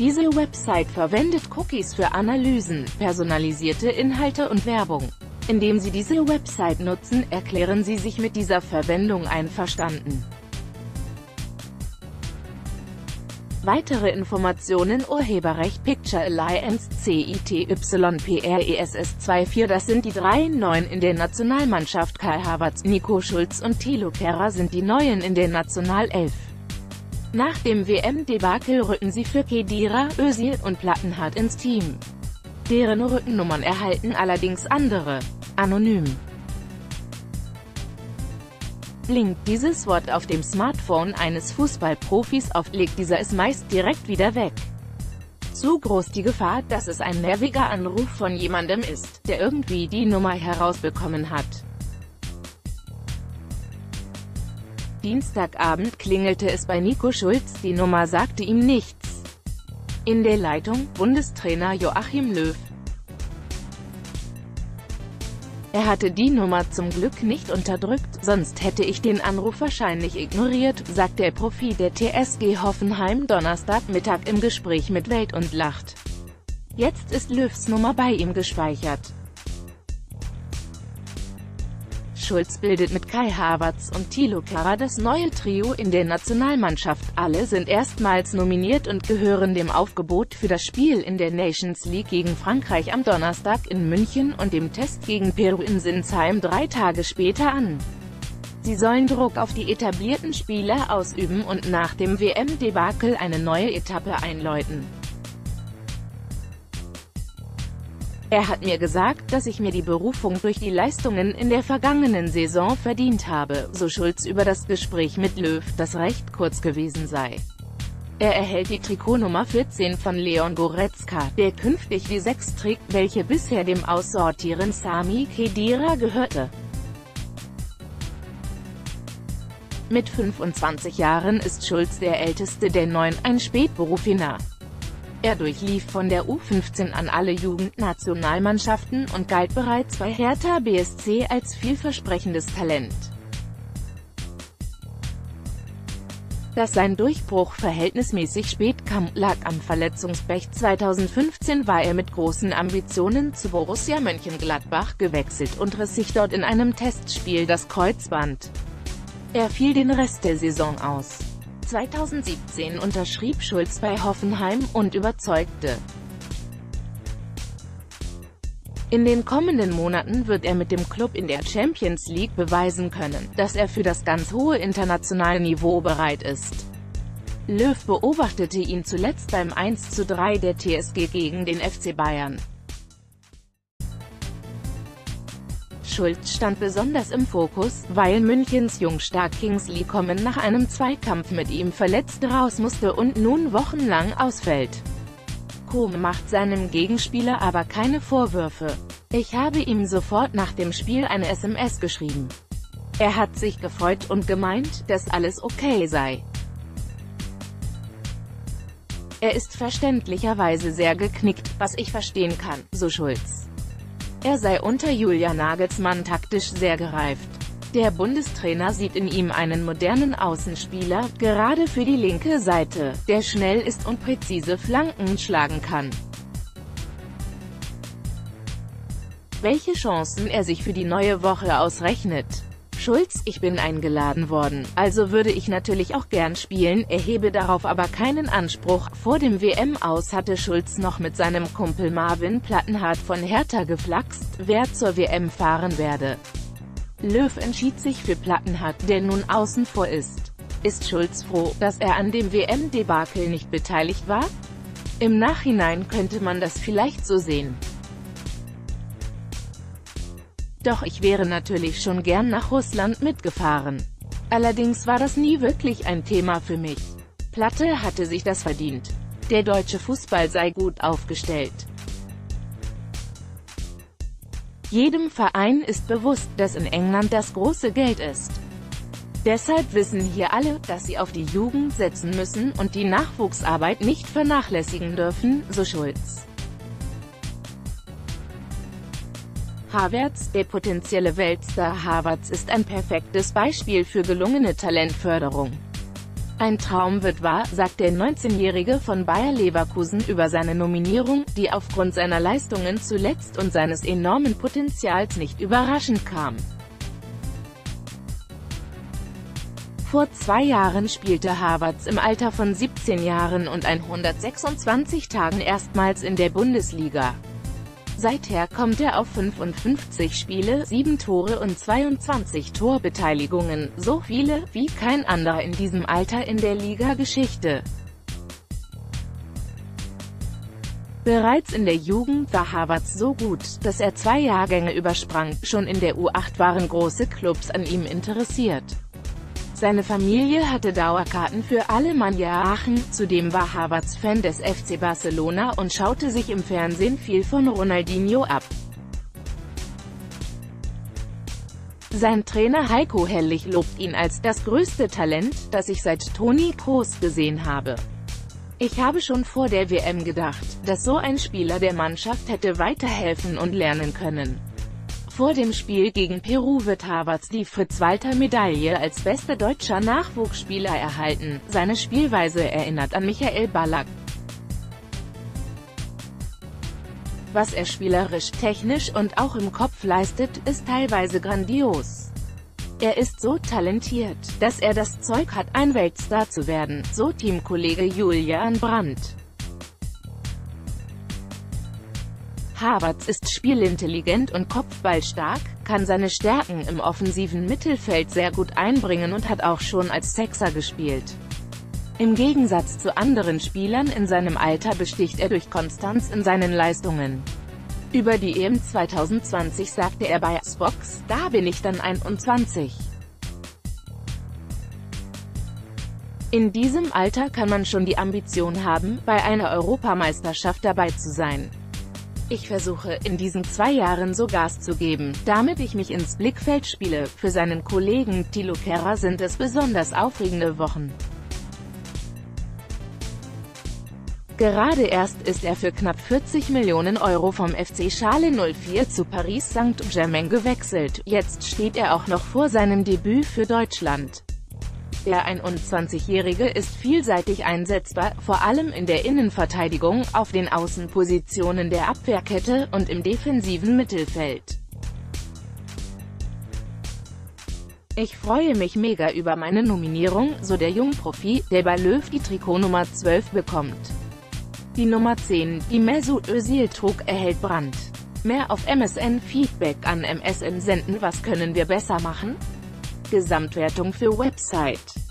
Diese Website verwendet Cookies für Analysen, personalisierte Inhalte und Werbung. Indem Sie diese Website nutzen, erklären Sie sich mit dieser Verwendung einverstanden. Weitere Informationen Urheberrecht Picture Alliance CITYPRESS24 Das sind die drei Neuen in der Nationalmannschaft Kai Havertz, Nico Schulz und Thilo Kehrer sind die Neuen in der Nationalelf. Nach dem WM-Debakel rücken sie für Kedira, Özil und Plattenhardt ins Team. Deren Rückennummern erhalten allerdings andere. Anonym. Blinkt dieses Wort auf dem Smartphone eines Fußballprofis auf, legt dieser es meist direkt wieder weg. Zu groß die Gefahr, dass es ein nerviger Anruf von jemandem ist, der irgendwie die Nummer herausbekommen hat. Dienstagabend klingelte es bei Nico Schulz, die Nummer sagte ihm nichts. In der Leitung, Bundestrainer Joachim Löw. Er hatte die Nummer zum Glück nicht unterdrückt, sonst hätte ich den Anruf wahrscheinlich ignoriert, sagt der Profi der TSG Hoffenheim Donnerstagmittag im Gespräch mit Welt und lacht. Jetzt ist Löws Nummer bei ihm gespeichert. Schulz bildet mit Kai Havertz und Thilo Kehrer das neue Trio in der Nationalmannschaft. Alle sind erstmals nominiert und gehören dem Aufgebot für das Spiel in der Nations League gegen Frankreich am Donnerstag in München und dem Test gegen Peru in Sinsheim drei Tage später an. Sie sollen Druck auf die etablierten Spieler ausüben und nach dem WM-Debakel eine neue Etappe einläuten. Er hat mir gesagt, dass ich mir die Berufung durch die Leistungen in der vergangenen Saison verdient habe, so Schulz über das Gespräch mit Löw, das recht kurz gewesen sei. Er erhält die Trikotnummer 14 von Leon Goretzka, der künftig die 6 trägt, welche bisher dem Aussortieren Sami Khedira gehörte. Mit 25 Jahren ist Schulz der älteste der neun, ein Spätberufener. Er durchlief von der U15 an alle Jugendnationalmannschaften und galt bereits bei Hertha BSC als vielversprechendes Talent. Dass sein Durchbruch verhältnismäßig spät kam, lag am Verletzungspech. 2015 war er mit großen Ambitionen zu Borussia Mönchengladbach gewechselt und riss sich dort in einem Testspiel das Kreuzband. Er fiel den Rest der Saison aus. 2017 unterschrieb Schulz bei Hoffenheim und überzeugte. In den kommenden Monaten wird er mit dem Club in der Champions League beweisen können, dass er für das ganz hohe internationale Niveau bereit ist. Löw beobachtete ihn zuletzt beim 1:3 der TSG gegen den FC Bayern. Schulz stand besonders im Fokus, weil Münchens Jungstar Kingsley Coman nach einem Zweikampf mit ihm verletzt raus musste und nun wochenlang ausfällt. Kohm macht seinem Gegenspieler aber keine Vorwürfe. Ich habe ihm sofort nach dem Spiel eine SMS geschrieben. Er hat sich gefreut und gemeint, dass alles okay sei. Er ist verständlicherweise sehr geknickt, was ich verstehen kann, so Schulz. Er sei unter Julia Nagelsmann taktisch sehr gereift. Der Bundestrainer sieht in ihm einen modernen Außenspieler, gerade für die linke Seite, der schnell ist und präzise Flanken schlagen kann. Welche Chancen er sich für die neue Woche ausrechnet? Schulz, ich bin eingeladen worden, also würde ich natürlich auch gern spielen, erhebe darauf aber keinen Anspruch. Vor dem WM aus hatte Schulz noch mit seinem Kumpel Marvin Plattenhardt von Hertha geflaxt, wer zur WM fahren werde. Löw entschied sich für Plattenhardt, der nun außen vor ist. Ist Schulz froh, dass er an dem WM-Debakel nicht beteiligt war? Im Nachhinein könnte man das vielleicht so sehen. Doch ich wäre natürlich schon gern nach Russland mitgefahren. Allerdings war das nie wirklich ein Thema für mich. Platte hatte sich das verdient. Der deutsche Fußball sei gut aufgestellt. Jedem Verein ist bewusst, dass in England das große Geld ist. Deshalb wissen hier alle, dass sie auf die Jugend setzen müssen und die Nachwuchsarbeit nicht vernachlässigen dürfen, so Schulz. Havertz, der potenzielle Weltstar Havertz ist ein perfektes Beispiel für gelungene Talentförderung. Ein Traum wird wahr, sagt der 19-Jährige von Bayer Leverkusen über seine Nominierung, die aufgrund seiner Leistungen zuletzt und seines enormen Potenzials nicht überraschend kam. Vor zwei Jahren spielte Havertz im Alter von 17 Jahren und 126 Tagen erstmals in der Bundesliga. Seither kommt er auf 55 Spiele, 7 Tore und 22 Torbeteiligungen, so viele, wie kein anderer in diesem Alter in der Liga-Geschichte. Bereits in der Jugend war Havertz so gut, dass er zwei Jahrgänge übersprang, schon in der U8 waren große Clubs an ihm interessiert. Seine Familie hatte Dauerkarten für Alemannia Aachen, zudem war Havertz Fan des FC Barcelona und schaute sich im Fernsehen viel von Ronaldinho ab. Sein Trainer Heiko Hellig lobt ihn als das größte Talent, das ich seit Toni Kroos gesehen habe. Ich habe schon vor der WM gedacht, dass so ein Spieler der Mannschaft hätte weiterhelfen und lernen können. Vor dem Spiel gegen Peru wird Havertz die Fritz-Walter-Medaille als bester deutscher Nachwuchsspieler erhalten. Seine Spielweise erinnert an Michael Ballack. Was er spielerisch, technisch und auch im Kopf leistet, ist teilweise grandios. Er ist so talentiert, dass er das Zeug hat, ein Weltstar zu werden, so Teamkollege Julian Brandt. Havertz ist spielintelligent und kopfballstark, kann seine Stärken im offensiven Mittelfeld sehr gut einbringen und hat auch schon als Sechser gespielt. Im Gegensatz zu anderen Spielern in seinem Alter besticht er durch Konstanz in seinen Leistungen. Über die EM 2020 sagte er bei Xbox, da bin ich dann 21. In diesem Alter kann man schon die Ambition haben, bei einer Europameisterschaft dabei zu sein. Ich versuche, in diesen zwei Jahren so Gas zu geben, damit ich mich ins Blickfeld spiele. Für seinen Kollegen Thilo Kerrer sind es besonders aufregende Wochen. Gerade erst ist er für knapp 40 Millionen Euro vom FC Charles 04 zu Paris Saint-Germain gewechselt. Jetzt steht er auch noch vor seinem Debüt für Deutschland. Der 21-Jährige ist vielseitig einsetzbar, vor allem in der Innenverteidigung, auf den Außenpositionen der Abwehrkette und im defensiven Mittelfeld. Ich freue mich mega über meine Nominierung, so der Jungprofi, der bei Löw die Trikotnummer 12 bekommt. Die Nummer 10, die Mesut Özil trug, erhält Brand. Mehr auf MSN Feedback an MSN senden Was können wir besser machen? Gesamtwertung für Website